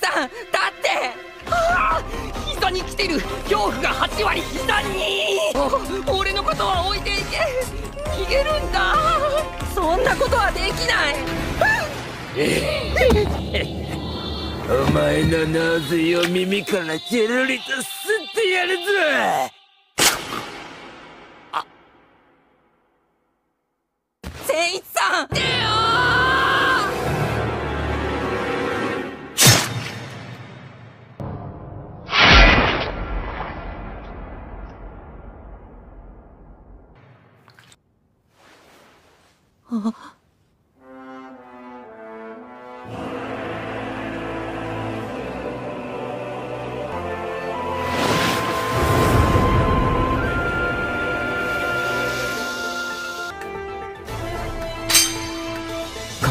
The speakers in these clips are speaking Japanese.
さんだってあ膝に来てる恐怖が8割膝に俺のことは置いていげるんだそんなことはできないお前の脳ーを耳からジェルリと吸ってやるぞ善一さん出よあこ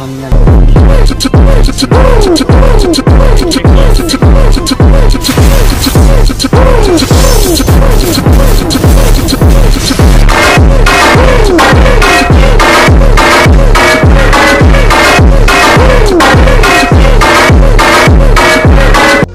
んな